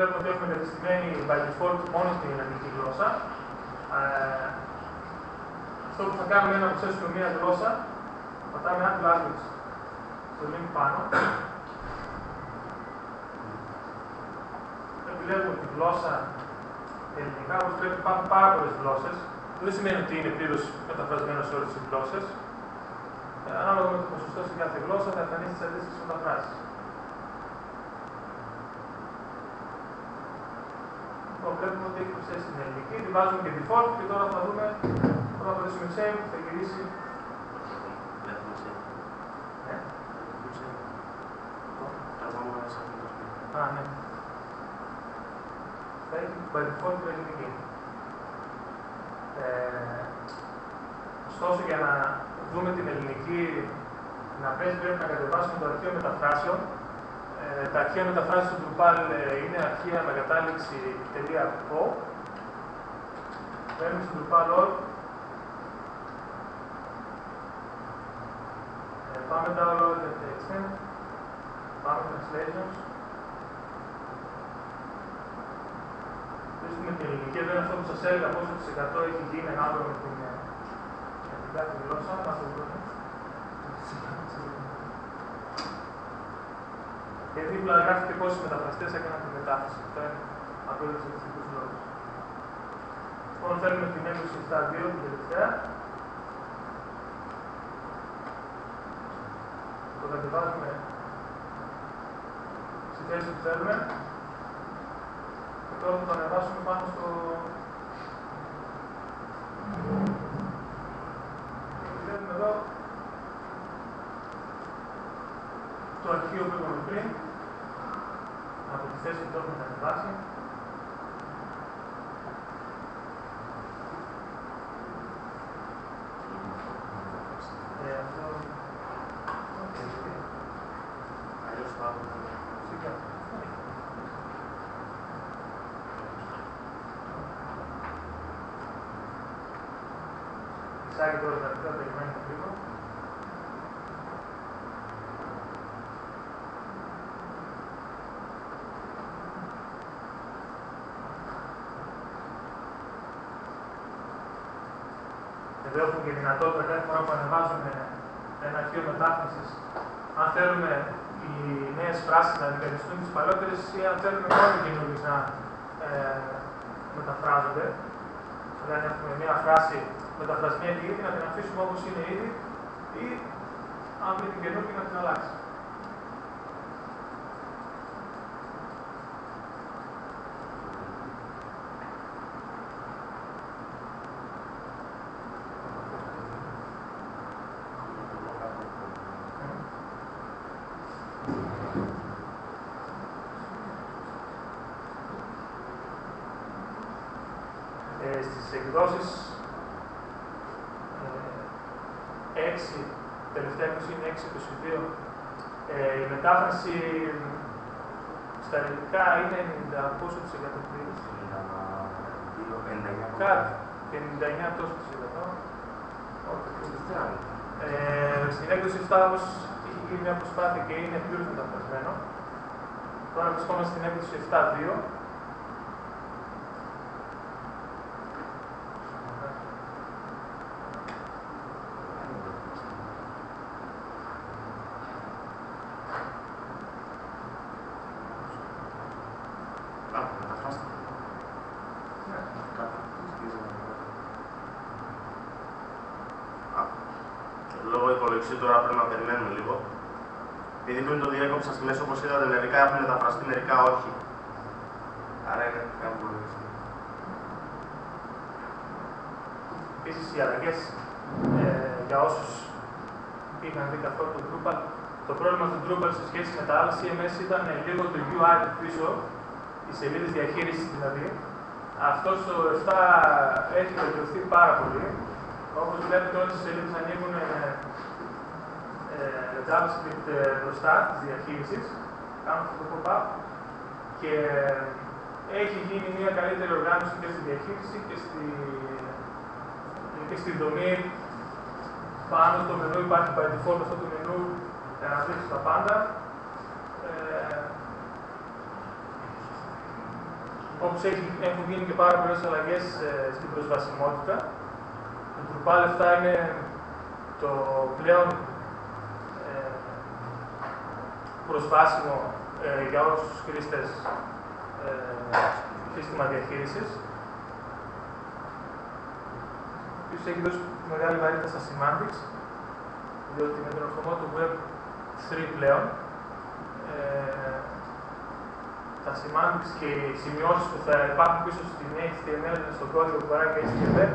βλέπουμε ότι έχουμε εγκατεστημένη by default μόνο στην ελληνική γλώσσα. Ε, αυτό που θα κάνουμε είναι να προσθέσουμε μία γλώσσα, πατάμε add language στο link πάνω. Επιλέγουμε τη γλώσσα ελληνικά, όπως βλέπετε υπάρχουν πάρα πολλές γλώσσες. Δεν σημαίνει ότι είναι πλήρως μεταφρασμένος σε όλες τις γλώσσες. Ε, ανάλογα με το ποσοστό σε κάθε γλώσσα θα εμφανίσει τις αντίστοιχες μεταφράσει. Λοιπόν, βλέπουμε ότι έχει προσθέσει την ελληνική, τη βάζουμε και default και τώρα θα δούμε όταν θα πατήσουμε save θα γυρίσει. Ναι. Α, ναι. Θα έχει by default την ελληνική. Ε, ωστόσο, για να δούμε την ελληνική να παίζει, πρέπει να κατεβάσουμε το αρχείο μεταφράσεων. Ε, τα αρχεία μεταφράσεων του Drupal ε, είναι αρχεία με κατάληξη .po. Μπαίνουμε στο Drupal.org. Ε, πάμε download the extent. Πάμε translations. βρίσκουμε την ελληνική. Εδώ είναι αυτό που σας έλεγα πόσο τη εκατό έχει γίνει ανάλογα με την, με την κάθε γλώσσα. Να το βρούμε. Και δίπλα γράφεται πόσοι μεταφραστές έκαναν τη μετάφραση. Αυτό είναι από του στατιστικού λόγου. Λοιπόν, θέλουμε την έκδοση 7.2, την τελευταία. Το κατεβάζουμε στη θέση που θέλουμε τώρα θα το ανεβάσουμε πάνω στο... Βλέπουμε εδώ; Το αρχείο που είπαμε πριν, από τη θέση που το έχουμε ανεβάσει. Ε, αυτό... Αλλιώς θα εισάγει τώρα τα αρχικά περιμένουμε λίγο. Εδώ έχουμε και δυνατότητα κάθε φορά που ανεβάζουμε ένα αρχείο μετάφρασης, αν θέλουμε οι νέες φράσεις να αντικαθιστούν τις παλαιότερες ή αν θέλουμε μόνο οι καινούριε να ε, μεταφράζονται. Δηλαδή, αν έχουμε μια φράση μεταφρασμένη ήδη, να την αφήσουμε όπως είναι ήδη ή αν βρει την καινούργια να την αλλάξει. Ε, στις εκδόσεις 6, τελευταία έκδοση είναι 6-22. Ε, η μετάφραση στα ελληνικά είναι 90 πόσο της εκατό πλήρως. 59. Κάτι, 59 τόσο της εκατό. Ε, στην έκδοση 7 όμως είχε γίνει μια προσπάθεια και είναι πλήρως μεταφρασμένο. Τώρα βρισκόμαστε στην έκδοση 7-2. Λόγω υπολογιστή τώρα πρέπει να περιμένουμε λίγο. Επειδή πριν το διέκοψα στη μέση, όπως είδατε, μερικά έχουν μεταφραστεί, μερικά όχι. Άρα είναι κάπου υπολογιστή. Επίσης, οι αλλαγές ε, για όσους είχαν δει καθόλου το Drupal, το πρόβλημα του Drupal σε σχέση με τα άλλα CMS ήταν λίγο το UI του πίσω, οι σελίδες διαχείρισης δηλαδή. Αυτός το 7 έχει βελτιωθεί πάρα πολύ. Όπως βλέπετε, όλες οι σελίδες ανοίγουν ε, ε, JavaScript ε, μπροστά της διαχείρισης. Κάνουν αυτό το pop-up. Και έχει γίνει μια καλύτερη οργάνωση και στη διαχείριση και στη, και στη δομή. Πάνω στο μενού υπάρχει by default αυτό το μενού για να δείξει τα πάντα. Ε, όπως έχουν γίνει και πάρα πολλές αλλαγές ε, στην προσβασιμότητα. Το Drupal 7 είναι το πλέον ε, προσβάσιμο ε, για όλους τους χρήστες ε, σύστημα διαχείρισης. Επίσης έχει δώσει μεγάλη βαρύτητα στα semantics, διότι με τον ορθωμό του Web 3 πλέον ε, τα semantics και οι σημειώσεις που θα υπάρχουν πίσω στην HTML, στον κώδικα που παράγει HTML,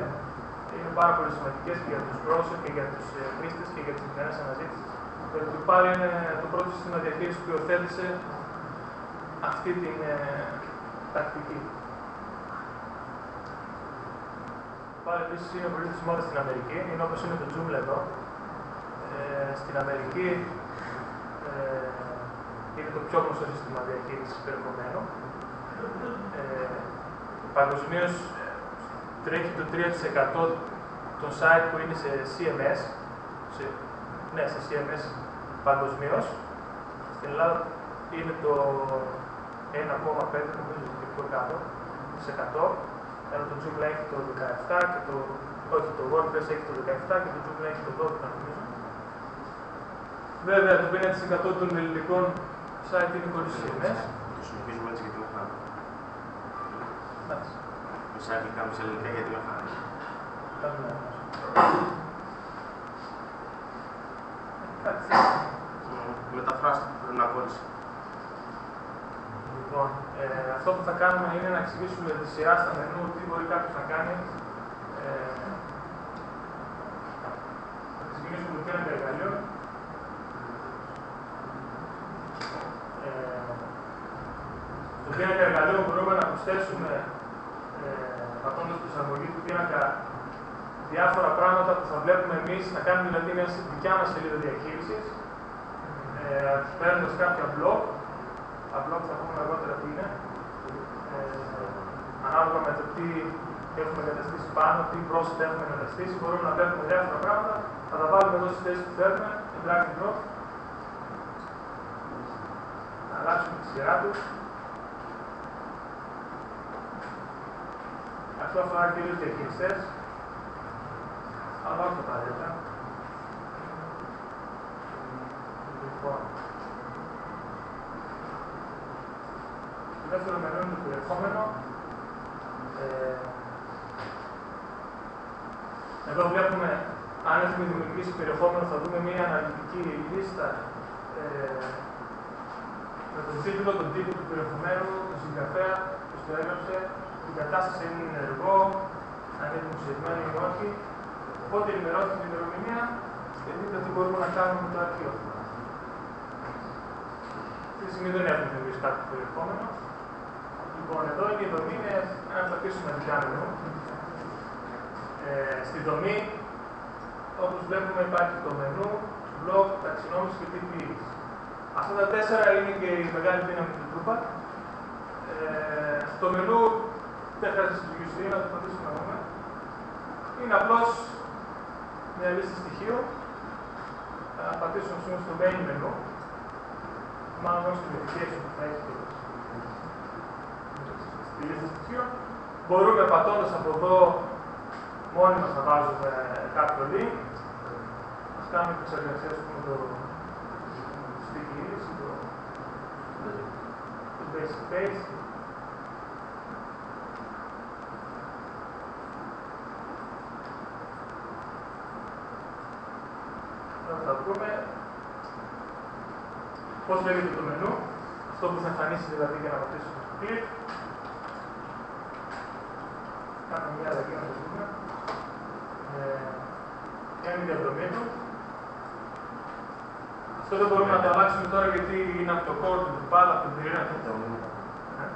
είναι πάρα πολύ σημαντικές και για τους browser και για τους ε, χρήστες και για τι μηχανέ αναζήτησης. Το Drupal είναι το πρώτο σύστημα διαχείρισης που υιοθέτησε αυτή την ε, τακτική. Πάλι επίσης είναι πολύ της μόδα στην Αμερική, είναι όπως είναι το Joomla εδώ. Ε, στην Αμερική ε, είναι το πιο γνωστό σύστημα διαχείρισης περιεχομένου. Ε, Παγκοσμίως τρέχει το 3% των site που είναι σε CMS, σε, ναι, σε CMS παγκοσμίω. Στην Ελλάδα είναι το 1,5 νομίζω και πιο κάτω, σε 100. Ενώ το Joomla έχει το 17 και το, όχι το WordPress έχει το 17 και το Joomla έχει το 12 νομίζω. Βέβαια το 50% των ελληνικών site είναι χωρίς CMS. Το συνεχίζουμε έτσι γιατί με χάνει. Εντάξει. Με σαν αγγλικά, με σε ελληνικά γιατί με χάνει. Κάνουμε ένα. Εντάξει. Μεταφράστε πριν να κόλλησε. Λοιπόν, ε, αυτό που θα κάνουμε είναι να εξηγήσουμε τη σειρά στα μενού, τι μπορεί κάποιος να κάνει. Ε, θα ξεκινήσουμε με το ένα εργαλείο. Ε, στο πίνακα εργαλείο μπορούμε να προσθέσουμε, ε, πατώντας την εισαγωγή του πίνακα, διάφορα πράγματα που θα βλέπουμε εμείς, να κάνουμε δηλαδή μια δικιά μας σελίδα διαχείρισης, ε, παίρνοντας κάποια blog, τα blog θα πούμε αργότερα τι είναι, ε, ανάλογα με το τι έχουμε εγκαταστήσει πάνω, τι πρόσθετα έχουμε εγκαταστήσει, μπορούμε να βλέπουμε διάφορα πράγματα, θα τα βάλουμε εδώ στη θέση που θέλουμε, drag and drop, να αλλάξουμε τη σειρά τους. Αυτό αφορά κυρίως διαχειριστές, αλλά όχι απαραίτητα. Λοιπόν, το δεύτερο μενού είναι το περιεχόμενο. Ε, εδώ βλέπουμε, αν έχουμε δημιουργήσει περιεχόμενο, θα δούμε μια αναλυτική λίστα ε, με τον τίτλο, τον τύπο του περιεχομένου, τον συγγραφέα, ποιος το έγραψε, την κατάσταση αν είναι ενεργό, αν είναι δημοσιευμένο ή όχι. Οπότε ενημερώνει την ημερομηνία και δείτε τι μπορούμε να κάνουμε με το αρχείο. Αυτή τη στιγμή δεν έχουμε δημιουργήσει κάποιο περιεχόμενο. Λοιπόν, εδώ είναι η δομή, είναι ένα από τα πιο σημαντικά μενού. Ε, στη δομή, όπως βλέπουμε, υπάρχει το μενού, blog, ταξινόμηση και TPE. Αυτά τα τέσσερα είναι και η μεγάλη δύναμη του Drupal. Ε, στο μενού δεν χρειάζεται συλλογιστή, να το πατήσουμε να δούμε. Είναι απλώς μια λίστα στοιχείων. Θα πατήσουμε σήμερα στο main menu. Μάλλον όχι στην education που θα έχει το στη λίστα στοιχείων. Μπορούμε πατώντας από εδώ μόνοι μας να βάζουμε κάποιο link. Ας κάνουμε την εξεργασία πούμε, το sticky list, το, το basic page. Τώρα θα βρούμε πώς λέγεται το μενού, αυτό που θα εμφανίσει δηλαδή για να πατήσουμε στο click. Κάνουμε μια αλλαγή να το δούμε. Ε, ποια είναι η διαδρομή του. Αυτό δεν μπορούμε να το αλλάξουμε τώρα γιατί είναι από το core του Drupal, από την πυρήνα του. Ναι.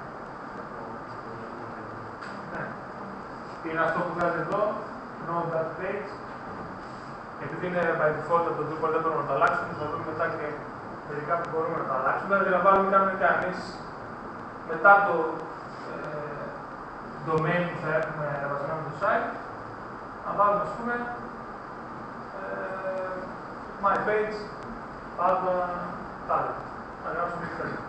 Ναι. Είναι αυτό που βγάζει εδώ, node that page. Επειδή είναι by default από το Drupal δεν μπορούμε να το αλλάξουμε, θα δούμε μετά και μερικά που μπορούμε να το αλλάξουμε. Αντιλαμβάνουμε κάνουμε κανείς μετά το ε, domain που θα έχουμε βασισμένο το site, να βάλουμε ας πούμε ε, my page, Παύλα Πάλι. Θα γράψουμε τη ιστορία.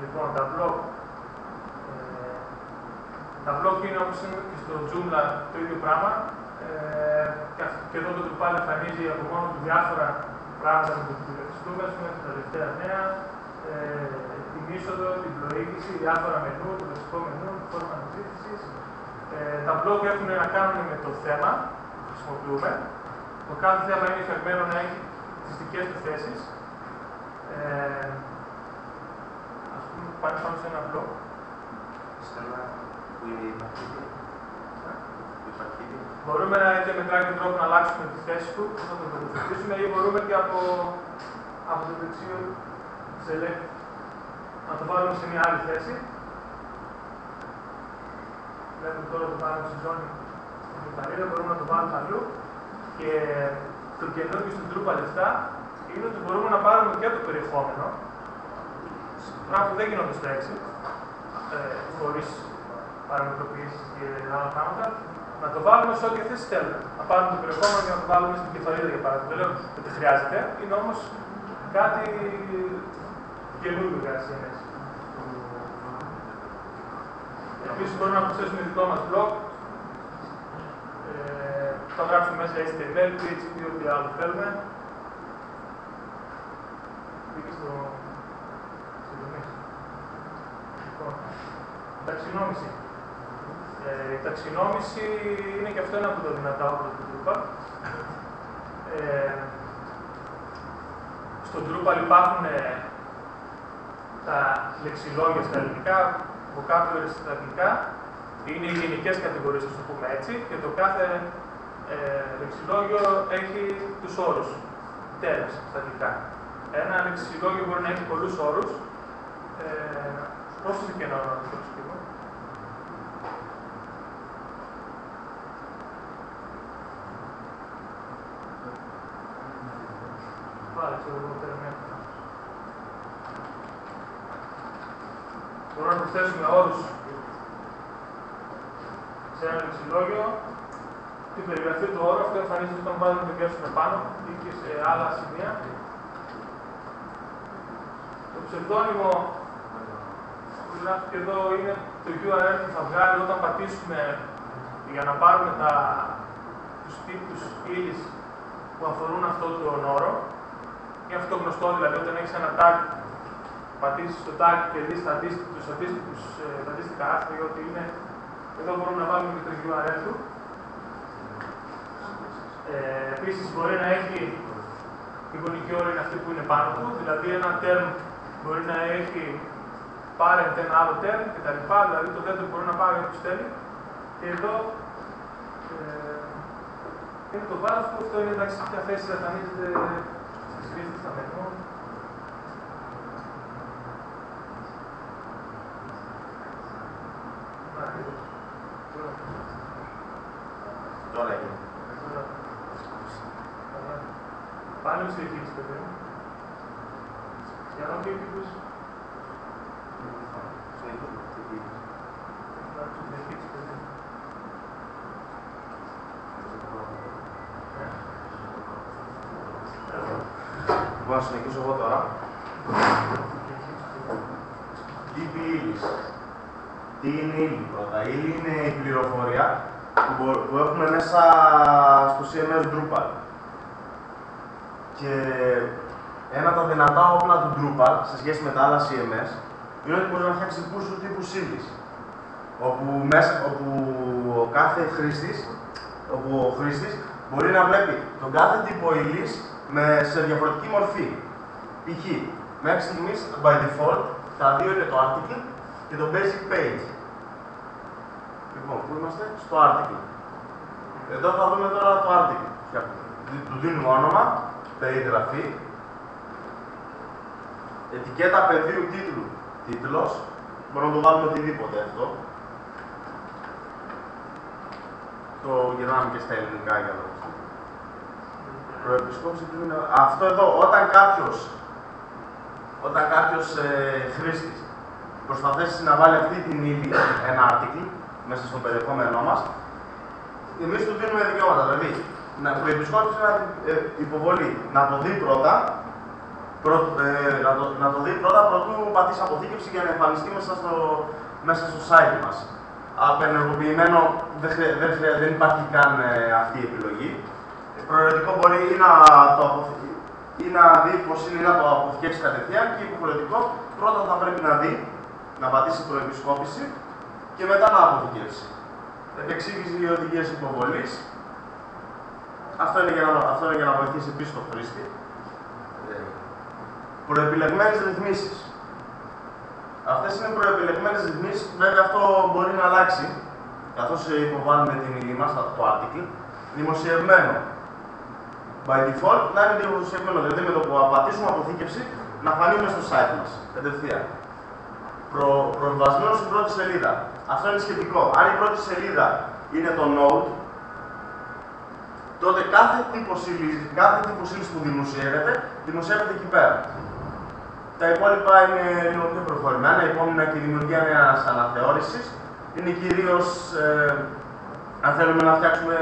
Λοιπόν, τα blog. Ε, τα blog είναι όπως είναι και στο Joomla το ίδιο πράγμα. Ε, και εδώ το Drupal εμφανίζει από μόνο του διάφορα πράγματα που χρησιμοποιούμε, διαχειριστούμε, τα τελευταία νέα, ε, την είσοδο, την προήγηση, διάφορα μενού, το βασικό μενού, τη φόρμα αναζήτηση, ε, τα blog έχουν να κάνουν με το θέμα που χρησιμοποιούμε. Το κάθε θέμα είναι φτιαγμένο να έχει τις δικές του θέσεις. Ε, ας πούμε, πάνε πάνω σε ένα blog. Σε ένα που είναι η Μπορούμε να είτε με drag and drop να αλλάξουμε τη θέση του, να το τοποθετήσουμε ή μπορούμε και από, από το δεξίο select να το βάλουμε σε μια άλλη θέση. Βλέπουμε τώρα το βάλουμε στη ζώνη στην κεφαλίδα, μπορούμε να το βάλουμε αλλού. Και το καινούργιο στην Drupal 7 είναι ότι μπορούμε να πάρουμε και το περιεχόμενο, πράγμα που δεν γινόταν στο 6, ε, χωρίς παραμετροποιήσεις και άλλα πράγματα, να το βάλουμε σε ό,τι θέσει θέλουμε. Να πάρουμε το περιεχόμενο και να το βάλουμε στην κεφαλίδα για παράδειγμα. Δεν λέω ότι χρειάζεται, είναι όμως κάτι καινούργιο για CMS. Επίσης μπορούμε να προσθέσουμε δικό μας blog. Ε, θα γράψουμε μέσα HTML, PHP, ό,τι άλλο θέλουμε. Μπήκε στο Λοιπόν, ταξινόμηση. Ε, η ταξινόμηση είναι και αυτό ένα από τα δυνατά όπλα του Drupal. Ε, στο Drupal υπάρχουν ε, τα λεξιλόγια στα ελληνικά, vocabulary στα αγγλικά, είναι οι γενικές κατηγορίες, ας το πούμε έτσι, και το κάθε ε, λεξιλόγιο έχει τους όρους. Terms στα αγγλικά. Ένα λεξιλόγιο μπορεί να έχει πολλούς όρους. Ε, Πρόσθεσε και ένα όνομα Μπορούμε να προσθέσουμε όρους σε ένα λεξιλόγιο, την περιγραφή του όρου, αυτό εμφανίζεται όταν βάζουμε το κέρδος πάνω ή και σε άλλα σημεία. Το ψευδόνυμο που γράφει και εδώ είναι το URL που θα βγάλει όταν πατήσουμε για να πάρουμε τα, τους τύπους ύλης που αφορούν αυτόν τον όρο. Είναι αυτό γνωστό δηλαδή όταν έχεις ένα tag, πατήσεις το tag και δεις τους αντίστοιχους, ε, τα αντίστοιχα άρθρα ή ό,τι είναι. Εδώ μπορούμε να βάλουμε και το URL του. Ε, Επίσης μπορεί να έχει η γονική ώρα είναι αυτή που είναι πάνω του, δηλαδή ένα term μπορεί να έχει parent ένα άλλο term κτλ. Δηλαδή το δεύτερο μπορεί να πάρει όποιο θέλει. Και εδώ ε, είναι το βάθος, αυτό είναι εντάξει, ποια θέση εμφανίζεται σβήσει στα μενού. Τώρα έγινε. Πάλι σε εκεί, παιδί μου. Για να πει τύπους. να συνεχίσω εγώ τώρα. Τύπη ύλης. Τι είναι ύλη πρώτα. Η ύλη είναι η πληροφορία που έχουμε μέσα στο CMS Drupal. Και ένα από τα δυνατά όπλα του Drupal σε σχέση με τα άλλα CMS είναι ότι μπορεί να φτιάξεις πούσου τύπου ύλη. Όπου, μέσα, όπου ο κάθε χρήστης, όπου ο χρήστης μπορεί να βλέπει τον κάθε τύπο ύλης με, σε διαφορετική μορφή. Π.χ. μέχρι στιγμής by default τα δύο είναι το article και το basic page. Λοιπόν, πού είμαστε, στο article. Εδώ θα δούμε τώρα το article. Του δίνουμε όνομα, περιγραφή, ετικέτα πεδίου τίτλου, τίτλος, μπορούμε να το βάλουμε οτιδήποτε αυτό. Το γυρνάμε και στα ελληνικά για να προεπισκόπηση του είναι αυτό εδώ. Όταν κάποιος όταν κάποιος ε, χρήστης προσπαθήσει να βάλει αυτή την ύλη, ένα article, μέσα στο περιεχόμενό μας, εμείς του δίνουμε δικαιώματα. Δηλαδή, να προεπισκόπηση να ε, υποβολή, να το δει πρώτα ε, να, το, να το δει πρώτα πρωτού πατήσει αποθήκευση για να εμφανιστεί μέσα στο, μέσα στο site μας. Απενεργοποιημένο δεν, δεν, δεν υπάρχει καν ε, αυτή η επιλογή. Προαιρετικό μπορεί ή να, το ή να δει πώ είναι να το αποθηκεύσει κατευθείαν και υποχρεωτικό πρώτα θα πρέπει να δει, να πατήσει προεπισκόπηση και μετά να αποθηκεύσει. Επεξήγηση οι οδηγίε υποβολής. Αυτό είναι για να, αυτό είναι για να βοηθήσει πίσω το χρήστη. Προεπιλεγμένες ρυθμίσεις. Αυτές είναι προεπιλεγμένες ρυθμίσεις. Βέβαια, αυτό μπορεί να αλλάξει καθώς υποβάλλουμε την ύλη μας, το article, δημοσιευμένο. By default να είναι δημοσιευμένο, δηλαδή με το που απατήσουμε αποθήκευση να φανεί μέσα στο site μας κατευθείαν. Προ, προβασμένο στην πρώτη σελίδα. Αυτό είναι σχετικό. Αν η πρώτη σελίδα είναι το node, τότε κάθε τύπο κάθε που δημοσιεύεται, δημοσιεύεται εκεί πέρα. Τα υπόλοιπα είναι λίγο πιο προχωρημένα. Η επόμενη και η δημιουργία μιας αναθεώρησης είναι κυρίως ε, αν θέλουμε να φτιάξουμε.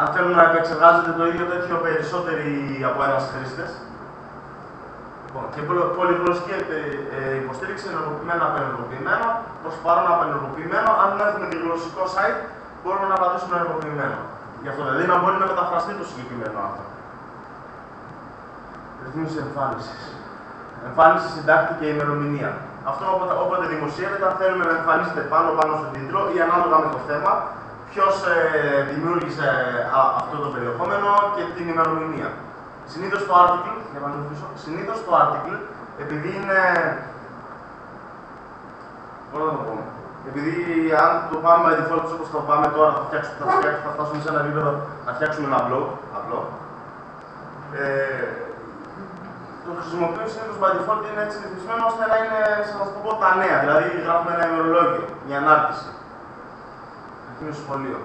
Αν θέλουμε να επεξεργάζεται το ίδιο τέτοιο περισσότεροι από ένας χρήστες. Λοιπόν, και πολυγλωσσική ε, ε, υποστήριξη ενεργοποιημένο απενεργοποιημένο. Προς παρόν απενεργοποιημένο. Αν δεν έχουμε και γλωσσικό site, μπορούμε να πατήσουμε ενεργοποιημένο. Γι' αυτό δηλαδή να μπορεί να μεταφραστεί το συγκεκριμένο άνθρωπο. Ρυθμίσει εμφάνισης εμφάνιση συντάκτη και ημερομηνία. Αυτό όποτε, όποτε δημοσιεύεται, αν θέλουμε να εμφανίζεται πάνω πάνω στο τίτλο ή ανάλογα με το θέμα, ποιος ε, δημιούργησε α, αυτό το περιεχόμενο και την ημερομηνία. Συνήθως το article, για να συνήθως το article, επειδή είναι. Πώς να το πω. Επειδή αν το πάμε by default όπως το πάμε τώρα, θα, φτιάξουμε, θα, φτιάξουμε, θα φτάσουμε σε ένα επίπεδο να φτιάξουμε ένα blog απλό. Ε, το χρησιμοποιούμε συνήθω by default είναι έτσι ρυθμισμένο ώστε να είναι, σε να το πω, τα νέα. Δηλαδή, γράφουμε ένα ημερολόγιο, μια ανάρτηση. Ρυθμίζουμε σχολείο.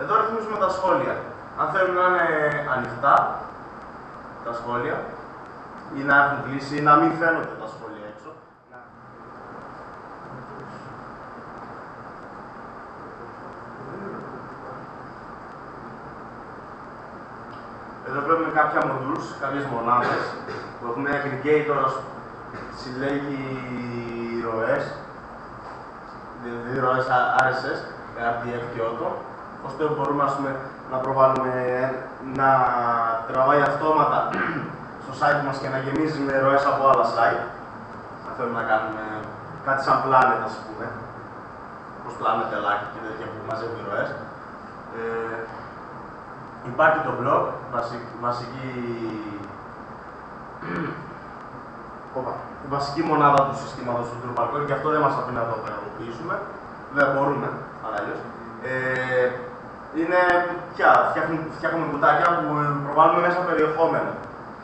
Εδώ ρυθμίζουμε τα σχόλια. Αν θέλουμε να είναι ανοιχτά τα σχόλια ή να έχουν κλείσει ή να μην φαίνονται τα σχόλια Εδώ βλέπουμε κάποια modules, κάποιες μονάδες που έχουμε aggregator, συλλέγει ροές, δηλαδή ροές RSS, RDF και auto, ώστε μπορούμε πούμε, να προβάλλουμε, να τραβάει αυτόματα στο site μας και να γεμίζει με ροές από άλλα site. Αν θέλουμε να κάνουμε κάτι σαν planet, ας πούμε, όπως planet ελάκι και τέτοια που μαζεύει ροές. Ε, υπάρχει το blog, βασική η βασική μονάδα του συστήματος του Drupal Core και αυτό δεν μας αφήνει να το πραγματοποιήσουμε. Δεν μπορούμε, αλλά αλλιώς. Ε, είναι πια, φτιάχνουμε, φτιάχνουμε κουτάκια που προβάλλουμε μέσα περιεχόμενο.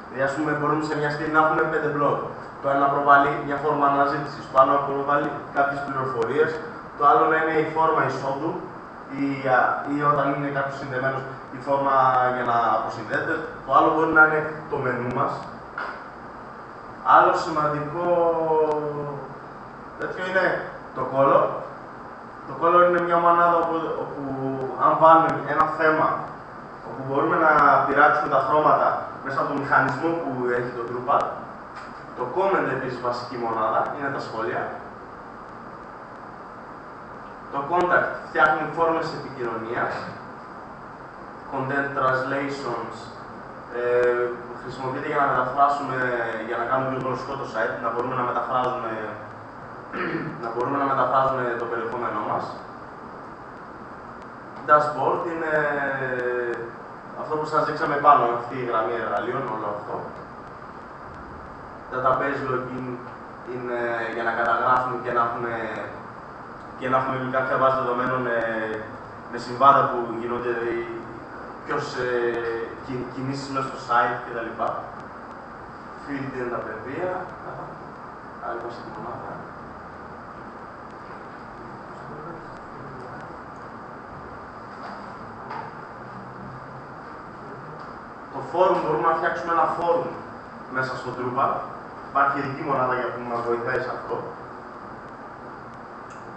Δηλαδή, ας πούμε, μπορούμε σε μια στήλη να έχουμε πέντε blog. Το ένα προβάλλει μια φόρμα αναζήτησης, το άλλο προβάλλει κάποιες πληροφορίες, το άλλο να είναι η φόρμα εισόδου ή, ή όταν είναι κάποιος συνδεμένος η φόρμα για να αποσυνδέεται. Το άλλο μπορεί να είναι το μενού μας, Άλλο σημαντικό τέτοιο είναι το color. Το color είναι μια μονάδα όπου, όπου αν βάλουμε ένα θέμα όπου μπορούμε να πειράξουμε τα χρώματα μέσα από το μηχανισμό που έχει το Drupal. Το comment επίσης βασική μονάδα είναι τα σχόλια. Το contact φτιάχνει φόρμες επικοινωνίας. Content translations ε, χρησιμοποιείται για να μεταφράσουμε, για να κάνουμε λίγο γλωσσικό το site, να μπορούμε να μεταφράζουμε, να μπορούμε να μεταφράζουμε το περιεχόμενό μας. Dashboard είναι αυτό που σας δείξαμε πάνω, αυτή η γραμμή εργαλείων, όλο αυτό. Database login είναι για να καταγράφουμε και να έχουμε, και να έχουμε κάποια βάση δεδομένων ε, με συμβάντα που γίνονται ποιος ε, κινήσεις μέσα στο site κτλ. Field είναι τα παιδεία, άλλη βασική μονάδα. Το forum μπορούμε να φτιάξουμε ένα forum μέσα στο Drupal. Υπάρχει ειδική μονάδα για που μας βοηθάει σε αυτό.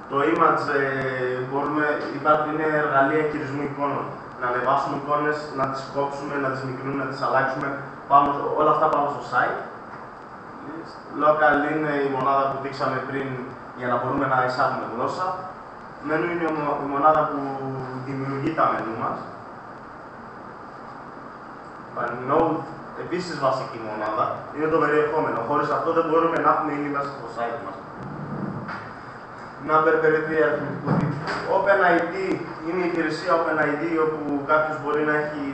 Το image ε, μπορούμε, υπάρχει, είναι εργαλεία χειρισμού εικόνων να ανεβάσουμε εικόνες, να τις κόψουμε, να τις μικρύνουμε, να τις αλλάξουμε, πάνω, όλα αυτά πάνω στο site. Local είναι η μονάδα που δείξαμε πριν για να μπορούμε να εισάγουμε γλώσσα. Menu είναι η μονάδα που δημιουργεί τα μενού μας. Node, επίσης βασική μονάδα, είναι το περιεχόμενο. Χωρίς αυτό δεν μπορούμε να έχουμε ήδη μέσα στο site μας. Number Verify αριθμητικού OpenID είναι η υπηρεσία OpenID όπου κάποιος μπορεί να έχει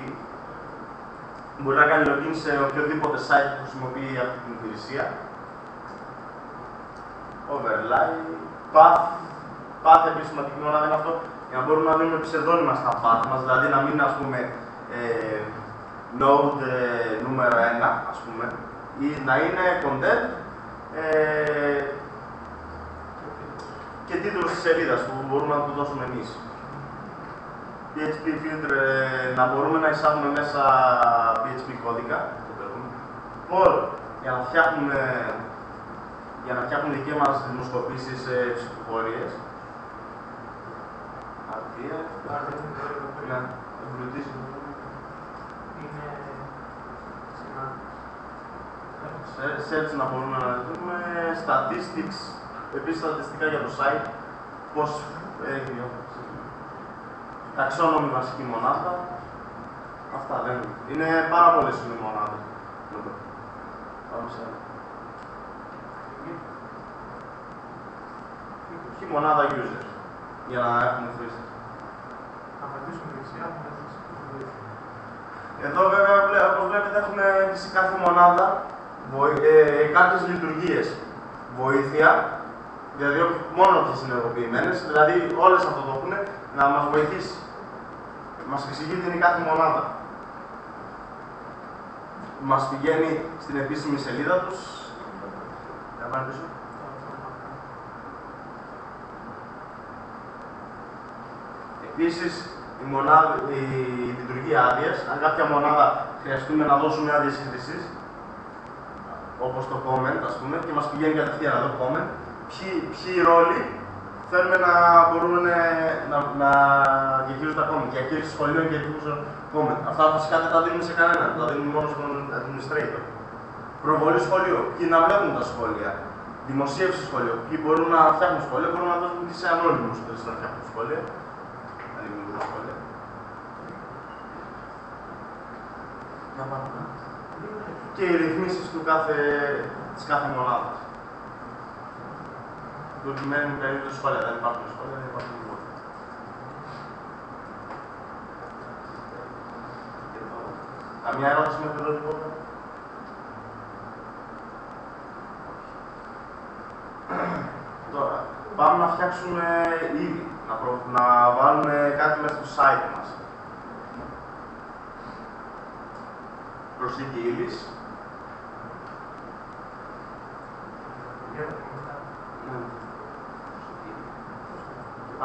μπορεί να κάνει login σε οποιοδήποτε site που χρησιμοποιεί αυτή την υπηρεσία. Overlay, path, path επίσης σημαντική μονάδα είναι αυτό, για να μπορούμε να δίνουμε ψευδόνυμα στα path μας, δηλαδή να μην ας πούμε ε, node ε, νούμερο 1, ας πούμε, ή να είναι content ε, και τίτλος της σελίδας που μπορούμε να του δώσουμε εμείς. PHP filter ε, να μπορούμε να εισάγουμε μέσα PHP κώδικα, for για να φτιάχνουμε για να φτιάχνουμε δικές μας δημοσκοπήσεις σε ψηφοφορίες. Αρτία, ναι, εμπλουτίσει. Search να μπορούμε να δούμε, statistics, επίσης στατιστικά για το site, πώς έχει ταξόνομη βασική μονάδα. Αυτά δεν είναι. Είναι πάρα πολλές οι μονάδε. Πάμε σε Και μονάδα user για να έχουμε χρήστε. Εδώ βέβαια, όπως βλέπετε, έχουμε σε κάθε μονάδα ε, κάποιες λειτουργίες. Βοήθεια, δηλαδή μόνο τις συνεργοποιημένες, δηλαδή όλες αυτό το έχουν, να μας βοηθήσει μας εξηγεί τι είναι κάθε μονάδα. Μας πηγαίνει στην επίσημη σελίδα τους. Για πίσω. Επίσης, η, μονάδα, η λειτουργία άδειας, αν κάποια μονάδα χρειαστούμε να δώσουμε άδειε χρήση, όπως το comment, ας πούμε, και μας πηγαίνει κατευθείαν εδώ comment, ποιοι, ποιοι ρόλοι θέλουμε να μπορούμε να, να διαχειρίζονται τα comment, διαχείριση σχολείων και τύπου comment. Αυτά φυσικά δεν τα δίνουμε σε κανέναν, τα δίνουμε μόνο στον administrator. Προβολή σχολείου, ποιοι να βλέπουν τα σχόλια. Δημοσίευση σχολείου, ποιοι μπορούν να φτιάχνουν σχόλια, μπορούν να δώσουν και σε ανώνυμους που να φτιάχνουν σχόλια. Να δημιουργούν σχόλια. Και οι ρυθμίσεις του κάθε, της κάθε μονάδας προκειμένου καλύτερα σχόλια. Δεν υπάρχουν σχόλια, δεν υπάρχουν τίποτα. Καμιά ερώτηση μέχρι εδώ τίποτα. Τώρα, πάμε να φτιάξουμε ήδη, να, προ... να βάλουμε κάτι μέσα στο site μας. Προσθήκη ύλης.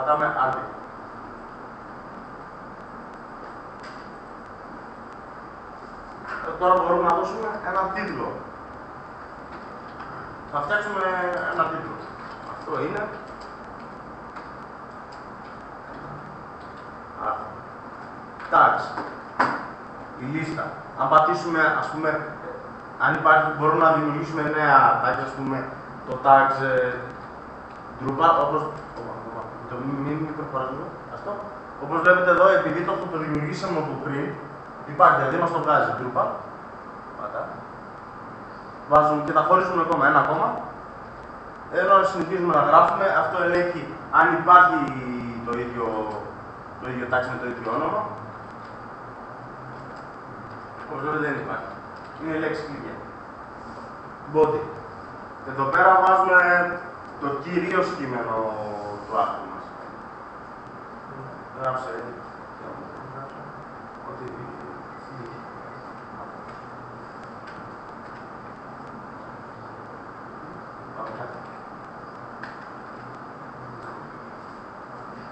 Πατάμε Alt. Τώρα μπορούμε να δώσουμε ένα τίτλο. Θα φτιάξουμε ένα τίτλο. Αυτό είναι. Tags. Η λίστα. Αν πατήσουμε, ας πούμε, αν υπάρχει, μπορούμε να δημιουργήσουμε νέα tags, ας πούμε, το tags ε, Drupal, όπως το μην προχωρήσουμε. Αυτό. Όπως βλέπετε εδώ, επειδή το, το δημιουργήσαμε από πριν, υπάρχει, δηλαδή μας το βγάζει Drupal. Πατά. Βάζουμε και τα χωρίζουμε ακόμα ένα ακόμα. Ενώ συνεχίζουμε να γράφουμε, αυτό ελέγχει αν υπάρχει το ίδιο, το ίδιο τάξη με το ίδιο όνομα. Όπως βλέπετε δεν υπάρχει. Είναι η λέξη κλειδιά. Body. Εδώ πέρα βάζουμε το κυρίως κείμενο του άρθρου γράψε ότι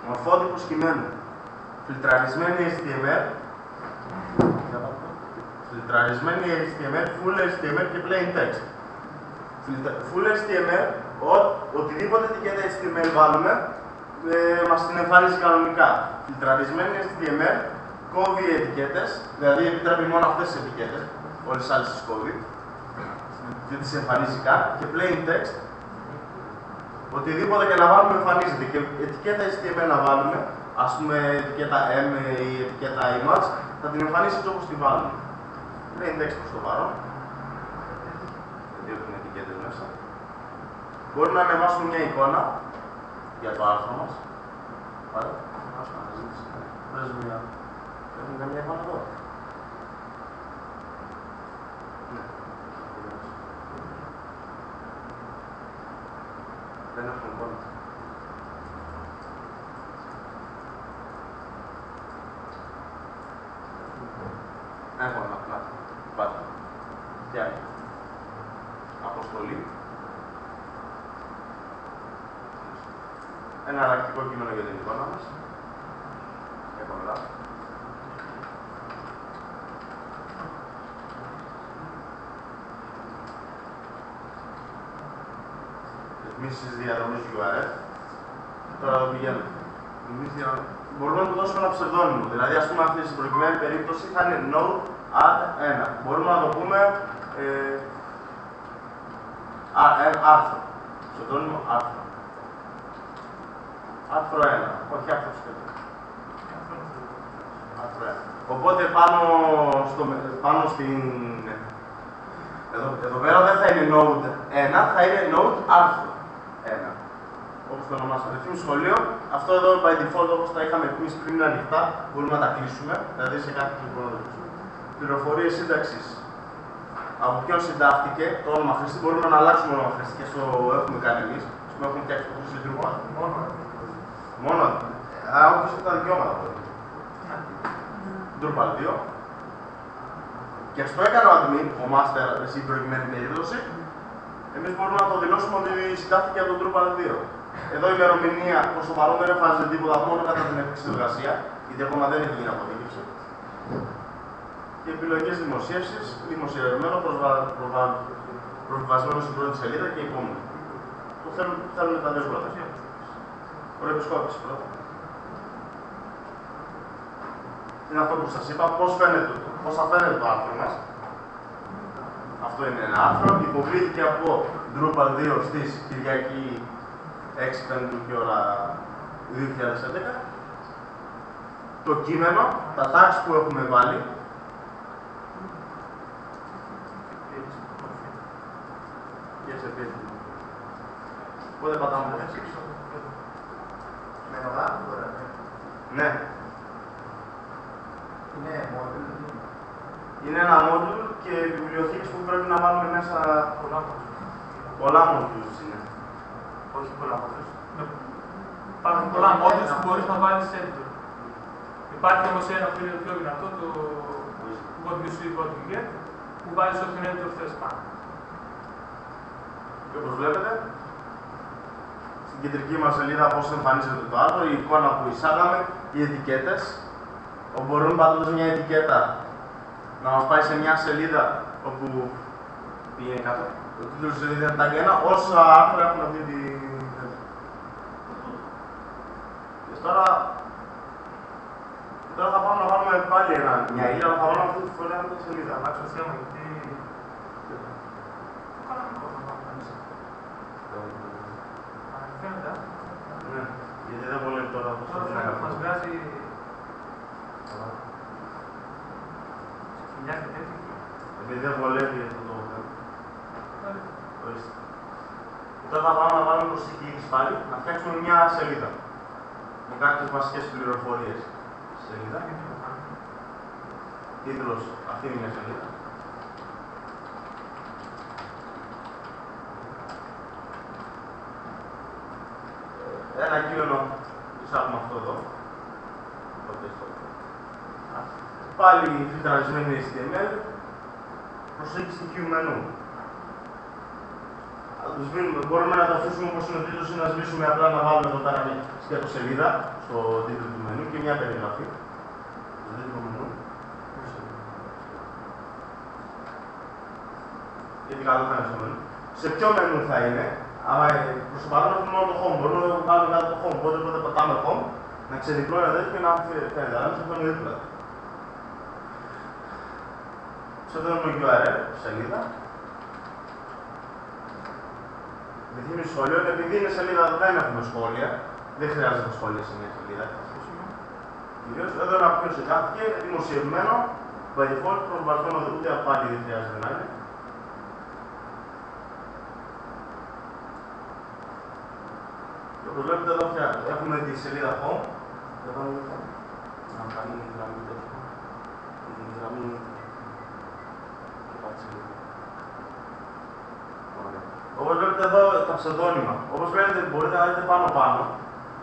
Μορφότυπο κειμένου. Φιλτραρισμένη HTML. Φιλτραρισμένη HTML, Full HTML και Plain Text. Full HTML, ο, οτιδήποτε ετικέτα HTML βάλουμε, ε, μας την εμφανίζει κανονικά. Φιλτραρισμένη HTML κόβει ετικέτες, δηλαδή επιτρέπει μόνο αυτές τις ετικέτες, όλες τις άλλες τις κόβει, δεν τις εμφανίζει καν, και plain text, οτιδήποτε και να βάλουμε εμφανίζεται. Και ετικέτα HTML να βάλουμε, ας πούμε ετικέτα M ή ετικέτα image, θα την εμφανίσει έτσι όπως τη βάλουμε. Plain text προς το παρόν. Δύο έχουν ετικέτε μέσα. Μπορούμε να ανεβάσουμε μια εικόνα για το άρθρο μας. Πάρε. Βρες μια. Έχουμε καμία εικόνα εδώ. Ναι. Δεν έχουμε εικόνα. Έχω ένα πλάτο. Υπάρχει. Φτιάχνει. Αποστολή. Ένα αλλακτικό κείμενο για την εικόνα μας. Έχω λάθος. Ρυθμίσεις διαδρομής URL. Τώρα εδώ πηγαίνω. Ρυθμίσεις διαδρομής. Μπορούμε να του δώσουμε ένα ψευδόνυμο. Δηλαδή, ας πούμε, αυτή στην προκειμένη περίπτωση θα είναι node add 1. Μπορούμε να το πούμε ε, α, ε, άρθρο. Ψευδόνυμο άρθρο. Άρθρο 1. Όχι άρθρο σκέτο. Άρθρο 1. Οπότε πάνω, στο, πάνω στην... Εδώ, εδώ πέρα δεν θα είναι node 1, θα είναι node άρθρο 1. Όπως το ονομάσαμε. Film σχολείο, αυτό εδώ by default όπως τα είχαμε εμεί πριν είναι ανοιχτά, μπορούμε να τα κλείσουμε, δηλαδή σε κάθε κλικ μπορούμε να το κλείσουμε. Πληροφορίες σύνταξης. Από ποιον συντάχθηκε, το όνομα χρήστη, μπορούμε να αλλάξουμε όνομα χρήστη και αυτό έχουμε κάνει εμείς. Έχουμε φτιάξει το χρήστη λειτουργό. Μόνο. Μόνο. Α, όποιος έχει τα δικαιώματα μπορεί. Drupal 2. Και στο έκανε ο admin, ο master, στην προηγουμένη περίπτωση, εμείς μπορούμε να το δηλώσουμε ότι συντάχθηκε από τον Drupal 2. Εδώ η ημερομηνία προς το παρόν δεν εμφανίζεται τίποτα μόνο κατά την επεξεργασία, γιατί ακόμα δεν έχει γίνει αποδείξη. Και επιλογές δημοσίευσης, δημοσιευμένο, προσβα... προσβα... προβιβασμένο στην πρώτη σελίδα και επόμενη. Το θέλουν, θέλουν τα δύο πρώτα. Προεπισκόπηση πρώτα. Είναι αυτό που σας είπα, πώς, φαίνεται, πώς θα φαίνεται το άρθρο μας. Αυτό είναι ένα άρθρο, υποβλήθηκε από Drupal 2 στις Κυριακή 6 Πέμπτου και ώρα 2011. Το κείμενο, τα tags που έχουμε βάλει, και σε επίσημο. Πότε πατάμε έτσι. Με νογά, τώρα. Ναι, Είναι μόντουλ. είναι ένα module και βιβλιοθήκες που πρέπει να βάλουμε μέσα Πολλά μόνο. πολλά modules είναι. Όχι πολλά μόνο. Υπάρχουν πολλά modules που μπορείς να βάλεις editor. Υπάρχει όμως ένα που είναι το πιο δυνατό, το What you see, what you get, που βάζεις όποιον editor θες πάνω. Και όπως βλέπετε, στην κεντρική μας σελίδα πώς εμφανίζεται το άρθρο, η εικόνα που εισάγαμε, οι ετικέτες, όπου μπορούμε πατώντας μια ετικέτα να μας πάει σε μια σελίδα όπου πήγαινε κάτω. Το τίτλος της σελίδας ήταν και ένα, όσα άρθρα έχουν αυτή τη... Και τώρα, και τώρα θα πάμε να βάλουμε πάλι ένα, μια ήλια, αλλά θα βάλουμε αυτή τη φορά μια σελίδα. Θα αλλάξω θέμα γιατί... Το κάναμε ακόμα να πάμε μέσα. Φαίνεται, α. Ναι, γιατί δεν βολεύει τώρα το Τώρα να φαίνεται που μας κάνουμε. βγάζει χιλιά και τέτοια. Επειδή δεν βολεύει αυτό το θέμα. Ορίστε. Και Τώρα θα πάμε να βάλουμε προσθήκη πάλι, να φτιάξουμε μια σελίδα. Με κάποιες βασικές πληροφορίες. Σελίδα. Τίτλος, αυτή είναι μια σελίδα. Ε, Ένα κείμενο, εισάγουμε αυτό εδώ. Το desktop. Πάλι φιλτραρισμένη HTML, προσέγγιση στοιχείου μενού. Θα το σβήνουμε. Μπορούμε να το αφήσουμε όπως είναι ο τίτλος ή να σβήσουμε απλά να βάλουμε εδώ πέρα μια σκέτο σελίδα στο τίτλο του μενού και μια περιγραφή. Το τίτλο μενού. Γιατί καλό θα είναι στο μενού. Σε ποιο μενού θα είναι, άμα ε, προς το παρόν έχουμε μόνο το home, μπορούμε να βάλουμε κάτω το home. Οπότε, οπότε πατάμε home, να ξεδιπλώνει εδώ και να φαίνεται. Αλλά μην σε φαίνεται δίπλα. Ψευδόνιμο URL, σελίδα. Δείχνει σχόλιο, επειδή είναι σελίδα δεν έχουμε σχόλια, δεν χρειάζεται σχόλια σε μια σελίδα. Κυρίως εδώ ένα οποίο συντάχθηκε, δημοσιευμένο, by default, προσβασμένο ούτε πάλι δεν χρειάζεται να είναι. Και όπως βλέπετε εδώ έχουμε τη σελίδα home. Εδώ να κάνει η γραμμή τέτοια. Η γραμμή Όπως βλέπετε εδώ τα ψευδόνυμα. Όπως βλέπετε μπορείτε να δείτε πάνω πάνω.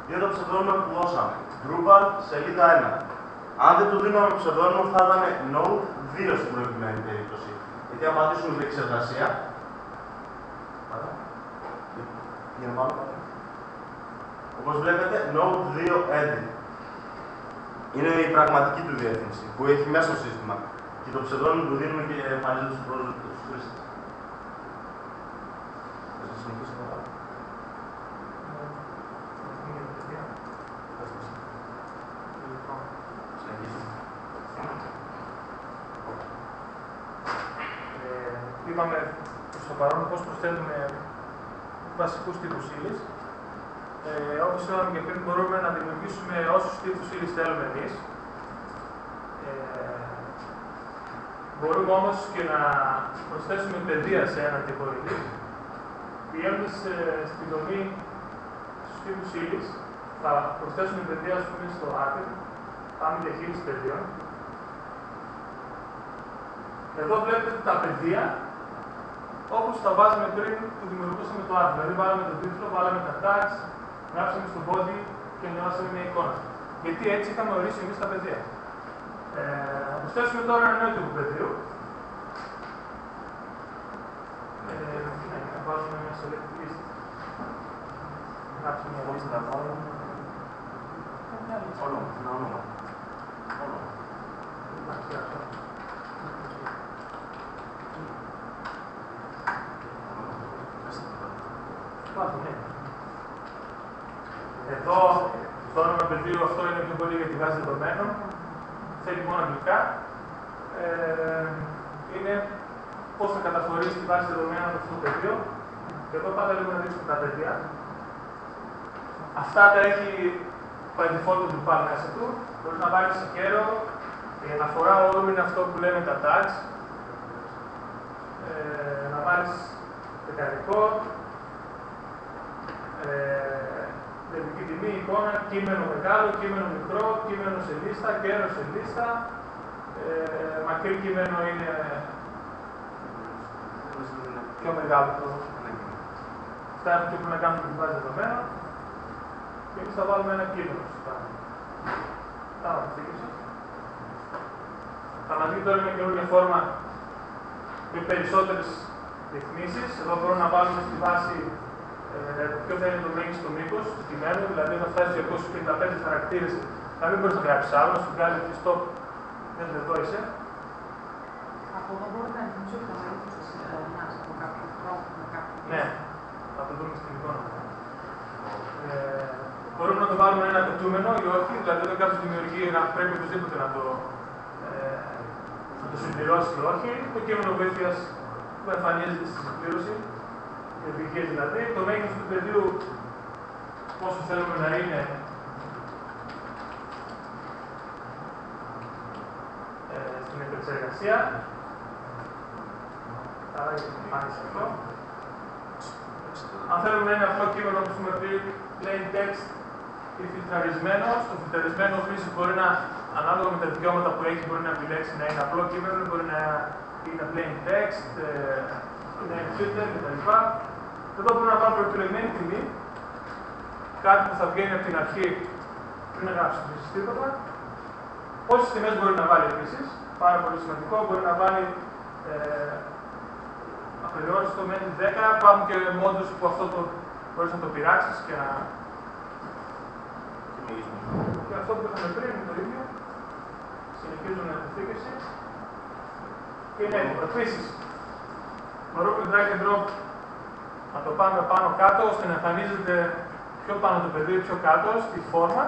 Είναι το ψευδόνυμο που δώσαμε. Drupal, σελίδα 1. Αν δεν του δίναμε ψευδόνυμο θα ήταν Node 2 στην προηγουμένη περίπτωση. Γιατί αν πατήσουμε την εξεργασία. Όπως βλέπετε, Node 2 edit. Είναι η πραγματική του διεύθυνση που έχει μέσα στο σύστημα. Και το ψευδόνυμο που δίνουμε και εμφανίζεται στους χρήστες. είπαμε προς το παρόν πώς προσθέτουμε βασικούς τύπους ύλης. Ε, όπως είπαμε και πριν, μπορούμε να δημιουργήσουμε όσους τύπους ύλης θέλουμε εμείς. Ε, μπορούμε όμως και να προσθέσουμε παιδεία σε ένα τύπο ύλης. Πηγαίνοντας ε, στην δομή στους τύπους ύλης, θα προσθέσουμε παιδεία, ας πούμε, στο άκρη, πάμε διαχείριση παιδείων. Εδώ βλέπετε τα παιδεία όπως τα βάζαμε πριν που δημιουργούσαμε το άρθρο. Δηλαδή, βάλαμε τον τίτλο, βάλαμε τα tags, γράψαμε στο body και ανεβάσαμε μια εικόνα. Γιατί έτσι είχαμε ορίσει εμείς τα παιδεία. Ε, θα προσθέσουμε τώρα ένα νέο τύπο πεδίου. Ε, ναι, να βάζουμε μια select list. Γράψουμε μια λίστα. Όλο, ένα όνομα. Όλο. Ναι. Εδώ το όνομα πεδίου αυτό είναι πιο πολύ για τη βάση δεδομένων. Θέλει μόνο αγγλικά. Ε, είναι πώς θα καταχωρήσεις τη βάση δεδομένων αυτό το πεδίο. Και εδώ πάντα λίγο να δείξουμε τα παιδιά. Αυτά τα έχει by default του Drupal μέσα του. Μπορείς να βάλεις σε κέρο. Η αναφορά όρου είναι αυτό που λέμε τα tags. Ε, να βάλεις δεκαρικό, ε, τιμή, εικόνα, κείμενο μεγάλο, κείμενο μικρό, κείμενο σε λίστα, κέρο σε λίστα. Ε, μακρύ κείμενο είναι πιο μεγάλο το Αυτά που να κάνουμε την βάση δεδομένων. Και εμείς θα βάλουμε ένα κείμενο στο πάνω. Θα μα δει τώρα μια καινούργια φόρμα με περισσότερες ρυθμίσεις. Εδώ μπορούμε να βάλουμε στη βάση ε, ποιος θα είναι το μέγιστο μήκος του κειμένου, δηλαδή όταν φτάσει 255 χαρακτήρες, να μην μπορείς να γράψεις άλλο, σου βγάζει τη stop, δεν εδώ είσαι. Από εδώ μπορείτε να δημιουργήσω το μέγεθο της εικόνας από κάποιο τρόπο, με κάποιο Ναι, θα το δούμε στην εικόνα. Ε, μπορούμε να το βάλουμε ένα πετούμενο ή όχι, δηλαδή όταν κάποιος δημιουργεί να πρέπει οπωσδήποτε να το, ε, να το συμπληρώσει ή όχι. Το κείμενο βοήθειας που εμφανίζεται στη συμπλήρωση ειδικές δηλαδή, το μέγεθος του πεδίου πόσο θέλουμε να είναι ε, στην επεξεργασία. Άρα υπάρχει αυτό. Αν θέλουμε να είναι αυτό κείμενο που έχουμε πει plain text ή φιλτραρισμένο, στο φιλτραρισμένο χρήση μπορεί να, ανάλογα με τα δικαιώματα που έχει, μπορεί να επιλέξει να είναι απλό κείμενο, μπορεί να είναι plain text, ε, να είναι filter κτλ. Εδώ μπορούμε να βάλουμε επιλεγμένη τιμή, κάτι που θα βγαίνει από την αρχή πριν να γράψει τίποτα. Πόσες τιμές μπορεί να βάλει επίσης, πάρα πολύ σημαντικό, μπορεί να βάλει ε, απεριόριστο μέχρι 10. Υπάρχουν και μόντους που αυτό το μπορείς να το πειράξεις και να. Και αυτό που είχαμε πριν είναι το ίδιο. Συνεχίζουν την αποθήκευση. Και είναι έτοιμο. Επίσης, μπορούμε drag and drop να το πάμε πάνω κάτω ώστε να εμφανίζεται πιο πάνω το πεδίο, πιο κάτω στη φόρμα.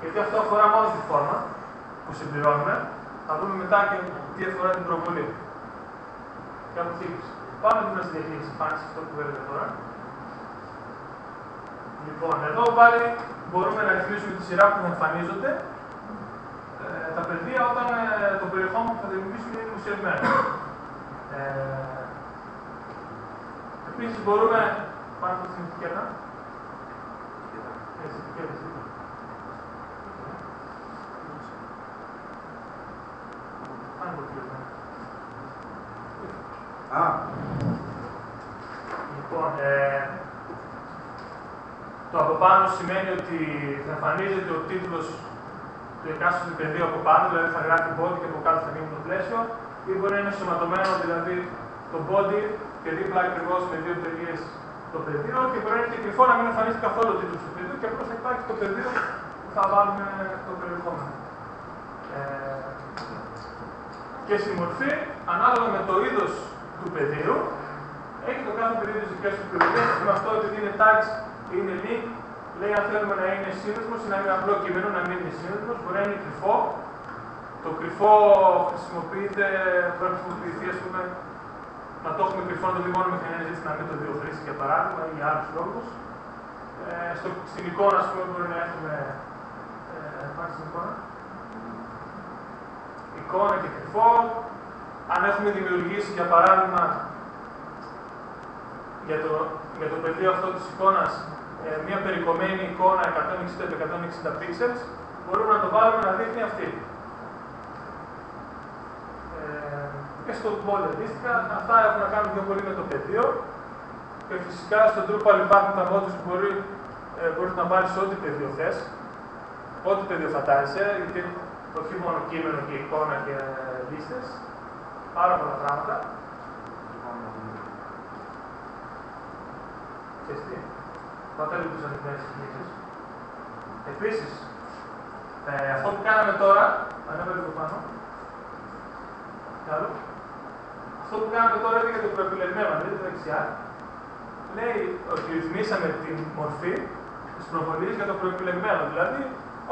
Γιατί αυτό αφορά μόνο τη φόρμα που συμπληρώνουμε. Θα δούμε μετά και τι αφορά την προβολή. Και αποθήκευση. Πάμε την στη διαχείριση εμφάνιση, αυτό που έλεγα τώρα. Λοιπόν, εδώ πάλι μπορούμε να ρυθμίσουμε τη σειρά που εμφανίζονται ε, τα πεδία όταν ε, το περιεχόμενο που θα δημιουργήσουμε είναι δημοσιευμένο. Ε, Επίσης μπορούμε, πάνω από την ετικέτα, έτσι, ετικέτες, Πάνω από την Α, Λοιπόν, ε, το από πάνω σημαίνει ότι θα εμφανίζεται ο τίτλος του εκάστοτε πεδίου από πάνω, δηλαδή θα γράφει body και από κάτω θα γίνει το πλαίσιο, ή μπορεί να είναι σωματωμένο, δηλαδή το body και δίπλα ακριβώς με δύο τελείε το πεδίο και μπορεί να είναι και κρυφό να μην εμφανίζεται καθόλου ο τίτλος του πεδίου και απλώς θα υπάρχει το πεδίο που θα βάλουμε το περιεχόμενο. Ε, και στη μορφή, ανάλογα με το είδος του πεδίου, έχει το κάθε πεδίο τις δικές τους επιλογέ. Με αυτό επειδή είναι tags είναι link, λέει αν θέλουμε να είναι σύνδεσμος ή να είναι απλό κείμενο, να μην είναι σύνδεσμος, μπορεί να είναι κρυφό. Το κρυφό χρησιμοποιείται, πρέπει να χρησιμοποιηθεί, ας πούμε, να το έχουμε κρυφό, να το δει μόνο με κανένα ζήτηση να μην το δει ο χρήστη για παράδειγμα ή για άλλους λόγους. Ε, στο, στην εικόνα, ας πούμε, μπορεί να έχουμε. Ε, πάμε στην εικόνα. Εικόνα και κρυφό. Αν έχουμε δημιουργήσει, για παράδειγμα, για το, για το πεδίο αυτό της εικόνας ε, μια περικομμένη εικόνα 160x160 pixels, μπορούμε να το βάλουμε να δείχνει αυτή. Ε, και στο ball αντίστοιχα, αυτά έχουν να κάνουν πιο πολύ με το πεδίο. Και φυσικά στο Drupal υπάρχουν τα modules που μπορεί, ε, μπορείς να βάλεις ό,τι πεδίο θες, ό,τι πεδίο φαντάζεσαι, γιατί όχι μόνο κείμενο και εικόνα και ε, λίστες, πάρα πολλά πράγματα. Ξέρεις τι, πάντα λίγο τις ανοιχτές κινήσεις. Επίσης, ε, αυτό που κάναμε τώρα, ανέβαλε λίγο πάνω, Καλό. Αυτό που κάναμε τώρα είναι για το προεπιλεγμένο, δείτε δεξιά. Λέει ότι ρυθμίσαμε τη μορφή της προβολής για το προεπιλεγμένο. Δηλαδή,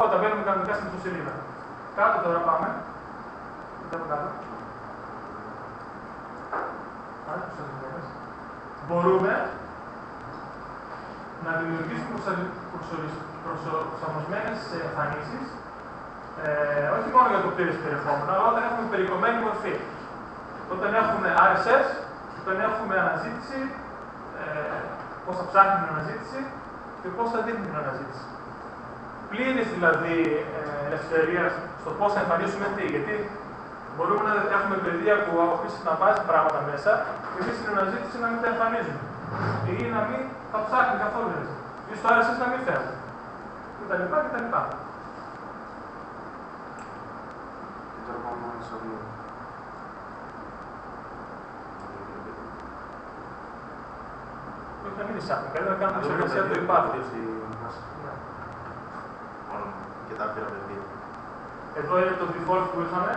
όταν μπαίνουμε κανονικά στην ιστοσελίδα. Κάτω τώρα πάμε. Κοιτάμε κάτω. Μπορούμε να δημιουργήσουμε προσαρμοσμένες εμφανίσεις ε, όχι μόνο για το πλήρες περιεχόμενο, αλλά όταν έχουμε περικομμένη μορφή. Όταν έχουμε RSS, όταν έχουμε αναζήτηση, ε, πώς θα ψάχνει την αναζήτηση και πώς θα δείχνει την αναζήτηση. Πλήρης δηλαδή ε, ελευθερίας στο πώς θα εμφανίσουμε τι. Γιατί μπορούμε να έχουμε παιδεία που αφήσει να βάζει πράγματα μέσα και εμείς στην αναζήτηση να μην τα εμφανίζουμε. Ή να μην τα ψάχνει καθόλου. Ή στο RSS να μην φέρνει. Κτλ. κτλ. Όχι να μην εισάγουμε, καλύτερα να κάνουμε συνεργασία το υπάρχει. Και τα πήρα παιδιά. Εδώ είναι το default που είχαμε.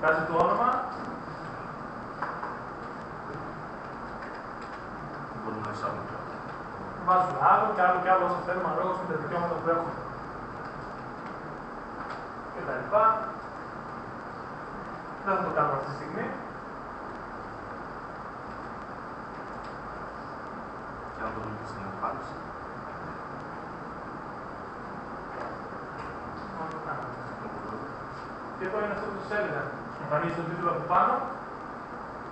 Κάτσε το όνομα. Μπορούμε να εισάγουμε. Βάζουμε άλλο και άλλο και άλλο όσο θέλουμε ανάλογα με τα δικαιώματα που έχουμε. Και τα λοιπά. Δεν θα το κάνουμε αυτή τη στιγμή. Και να το δούμε και στην εμφάνιση. Μόνο το κάνουμε. Και εδώ είναι αυτό που σας έλεγα. Εμφανίζει τον τίτλο από πάνω,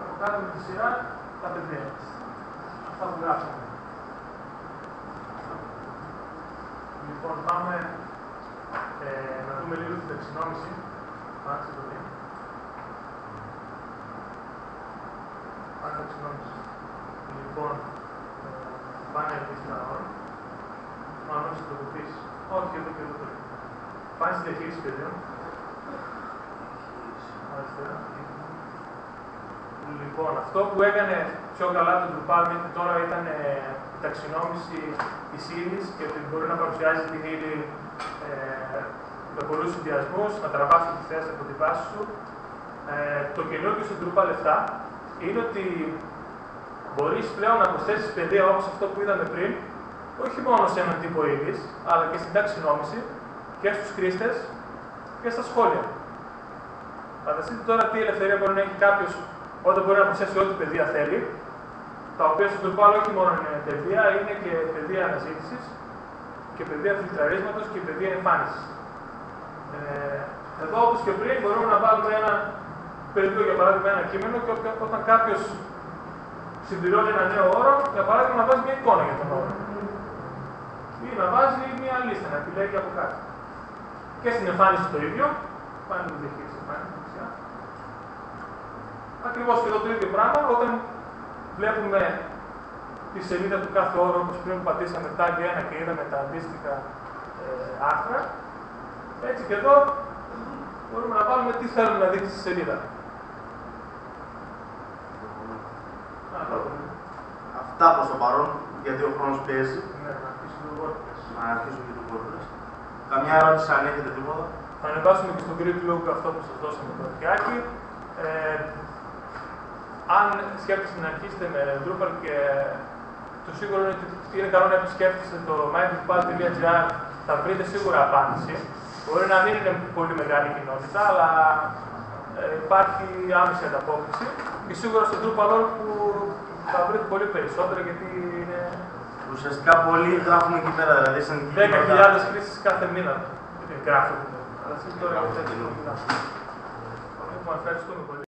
από κάτω με τη σειρά τα παιδιά. Αυτά που γράφουμε. Λοιπόν, πάμε ε, να δούμε λίγο την ταξινόμηση. Πάτσε το τι. Πάμε ταξινόμηση. Λοιπόν, ε, πάνε εκεί στα ώρα. Μάλλον σε το κουτί. Όχι, εδώ και εδώ το Πάνε στη διαχείριση παιδιών. Αριστερά. Λοιπόν, αυτό που έκανε πιο καλά το Drupal μέχρι τώρα ήταν ε, η ταξινόμηση της ύλης και ότι μπορεί να παρουσιάζει την ύλη ε, με πολλούς συνδυασμούς, να τραβάσει τη θέση από τη βάση σου. Ε, το καινούργιο στο Drupal 7 είναι ότι μπορείς πλέον να προσθέσει παιδεία όπως αυτό που είδαμε πριν, όχι μόνο σε έναν τύπο ύλη, αλλά και στην ταξινόμηση και στους χρήστες και στα σχόλια. Φανταστείτε τώρα τι ελευθερία μπορεί να έχει κάποιος όταν μπορεί να προσθέσει ό,τι παιδεία θέλει, τα οποία στο Drupal όχι μόνο είναι παιδεία, είναι και παιδεία αναζήτησης και παιδεία φιλτραρίσματος και παιδεία εμφάνισης. Ε, εδώ, όπως και πριν, μπορούμε να βάλουμε ένα πεδίο, για παράδειγμα, ένα κείμενο και όποιο- όταν κάποιος συμπληρώνει ένα νέο όρο, για παράδειγμα, να βάζεις μια εικόνα για τον όρο. Ή να βάζει μια λίστα, να επιλέγει από κάτι. Και στην εμφάνιση το ίδιο. Πάνε την διαχείριση εμφάνιση δεξιά. Ακριβώς και εδώ το ίδιο πράγμα, όταν βλέπουμε τη σελίδα του κάθε όρου, όπως πριν που πατήσαμε tag 1 και είδαμε τα αντίστοιχα ε, άρθρα, έτσι και εδώ μπορούμε να βάλουμε τι θέλουμε να δείξει στη σελίδα. 7 προς το παρόν, γιατί ο χρόνος πιέζει. Ναι, να αρχίσουμε και το WordPress. Καμιά ερώτηση αν έχετε τίποτα; Θα ανεβάσουμε και στο Greek Look αυτό που σας δώσαμε το αρχιάκι. Ε, αν σκέφτεστε να αρχίσετε με Drupal και το σίγουρο είναι ότι είναι καλό να επισκέφτεστε το mindfulpad.gr θα βρείτε σίγουρα απάντηση. Μπορεί να μην είναι πολύ μεγάλη κοινότητα, αλλά ε, υπάρχει άμεση ανταπόκριση. Και σίγουρα στο Drupal που θα βρείτε πολύ περισσότερα γιατί είναι Ουσιαστικά πολλοί γράφουν εκεί πέρα, δηλαδή σαν 10.000 χρήσεις κάθε μήνα γράφουν. Αλλά εσείς τώρα Γράφουν έχετε κοινό. Λοιπόν, ευχαριστούμε πολύ.